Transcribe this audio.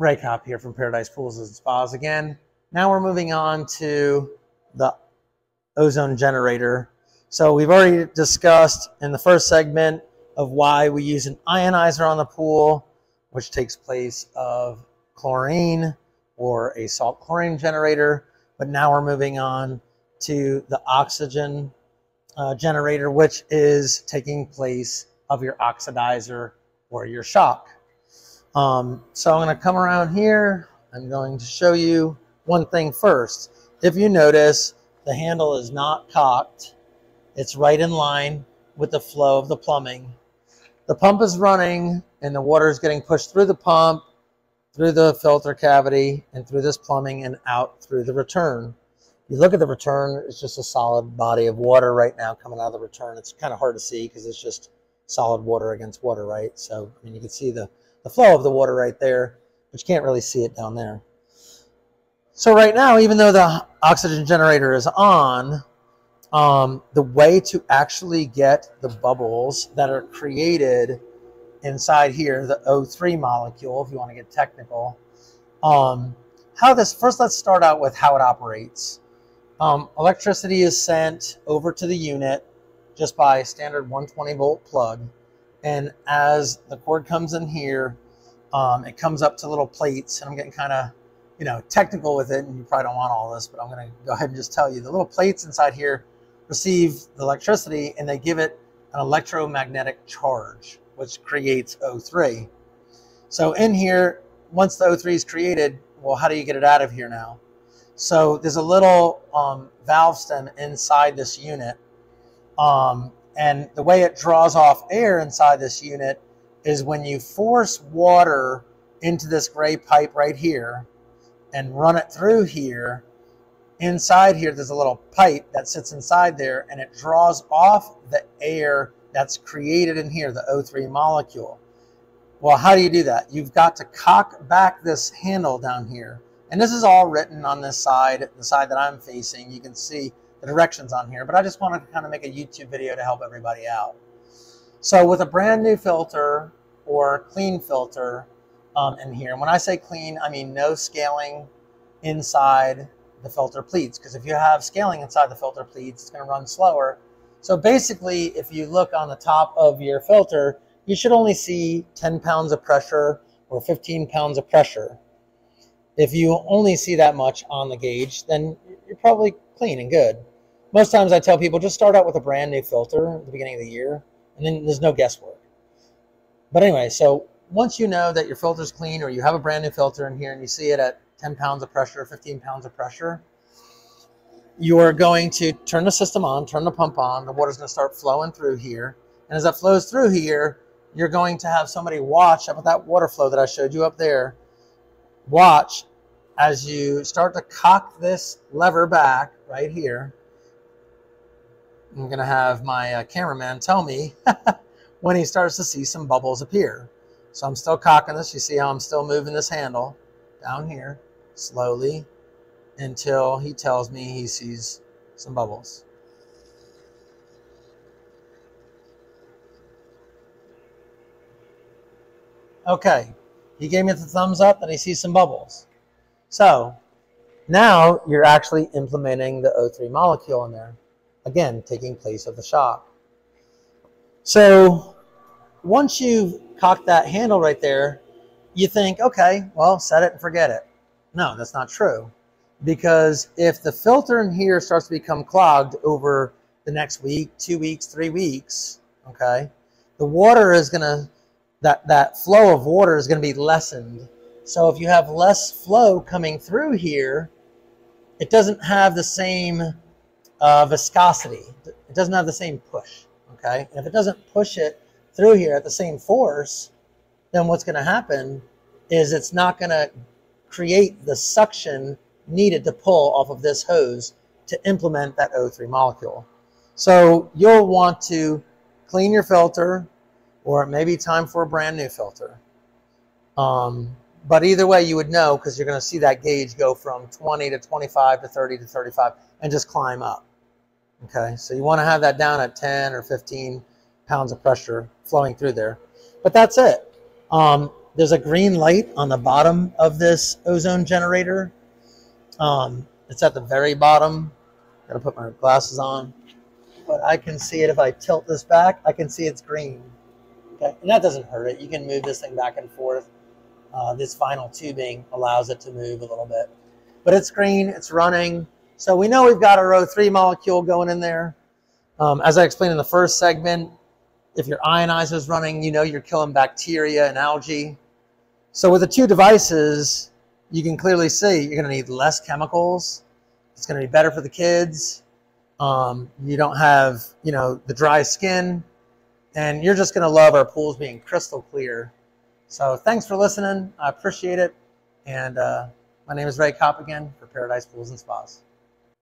Ray Cop here from Paradise Pools and Spas again. Now we're moving on to the ozone generator. So we've already discussed in the first segment of why we use an ionizer on the pool, which takes place of chlorine or a salt chlorine generator. But now we're moving on to the oxygen uh, generator, which is taking place of your oxidizer or your shock. Um, so I'm going to come around here. I'm going to show you one thing first. If you notice, the handle is not cocked. It's right in line with the flow of the plumbing. The pump is running and the water is getting pushed through the pump, through the filter cavity, and through this plumbing and out through the return. You look at the return, it's just a solid body of water right now coming out of the return. It's kind of hard to see because it's just solid water against water, right? So, I mean, you can see the the flow of the water right there, but you can't really see it down there. So right now, even though the oxygen generator is on, um, the way to actually get the bubbles that are created inside here, the O3 molecule, if you want to get technical, um, how this, first let's start out with how it operates. Um, electricity is sent over to the unit just by standard 120 volt plug. And as the cord comes in here, um, it comes up to little plates. And I'm getting kind of, you know, technical with it. And you probably don't want all this, but I'm going to go ahead and just tell you. The little plates inside here receive the electricity and they give it an electromagnetic charge, which creates O3. So in here, once the O3 is created, well, how do you get it out of here now? So there's a little um, valve stem inside this unit. Um, and the way it draws off air inside this unit is when you force water into this gray pipe right here and run it through here, inside here there's a little pipe that sits inside there and it draws off the air that's created in here, the O3 molecule. Well, how do you do that? You've got to cock back this handle down here. And this is all written on this side, the side that I'm facing. You can see the directions on here, but I just wanted to kind of make a YouTube video to help everybody out. So with a brand new filter or clean filter um, in here, and when I say clean, I mean no scaling inside the filter pleats, because if you have scaling inside the filter pleats, it's going to run slower. So basically, if you look on the top of your filter, you should only see 10 pounds of pressure or 15 pounds of pressure. If you only see that much on the gauge, then you're probably clean and good most times I tell people just start out with a brand new filter at the beginning of the year, and then there's no guesswork. But anyway, so once you know that your filter's clean or you have a brand new filter in here and you see it at 10 pounds of pressure, 15 pounds of pressure, you are going to turn the system on, turn the pump on, the water's going to start flowing through here. And as that flows through here, you're going to have somebody watch up at that water flow that I showed you up there. Watch as you start to cock this lever back right here I'm going to have my uh, cameraman tell me when he starts to see some bubbles appear. So I'm still cocking this. You see how I'm still moving this handle down here slowly until he tells me he sees some bubbles. Okay, he gave me the thumbs up and he sees some bubbles. So now you're actually implementing the O3 molecule in there again, taking place of the shock. So once you've cocked that handle right there, you think, okay, well, set it and forget it. No, that's not true. Because if the filter in here starts to become clogged over the next week, two weeks, three weeks, okay, the water is going to, that, that flow of water is going to be lessened. So if you have less flow coming through here, it doesn't have the same uh, viscosity. It doesn't have the same push, okay? And if it doesn't push it through here at the same force, then what's going to happen is it's not going to create the suction needed to pull off of this hose to implement that O3 molecule. So you'll want to clean your filter or it may be time for a brand new filter. Um, but either way, you would know because you're going to see that gauge go from 20 to 25 to 30 to 35 and just climb up. Okay, so you want to have that down at 10 or 15 pounds of pressure flowing through there. But that's it. Um, there's a green light on the bottom of this ozone generator. Um, it's at the very bottom. Gotta put my glasses on. But I can see it if I tilt this back, I can see it's green. Okay, and that doesn't hurt it. You can move this thing back and forth. Uh, this vinyl tubing allows it to move a little bit. But it's green, it's running. So we know we've got a O3 molecule going in there. Um, as I explained in the first segment, if your ionizer is running, you know you're killing bacteria and algae. So with the two devices, you can clearly see you're going to need less chemicals. It's going to be better for the kids. Um, you don't have, you know, the dry skin, and you're just going to love our pools being crystal clear. So thanks for listening. I appreciate it. And uh, my name is Ray Kopp again for Paradise Pools and Spas.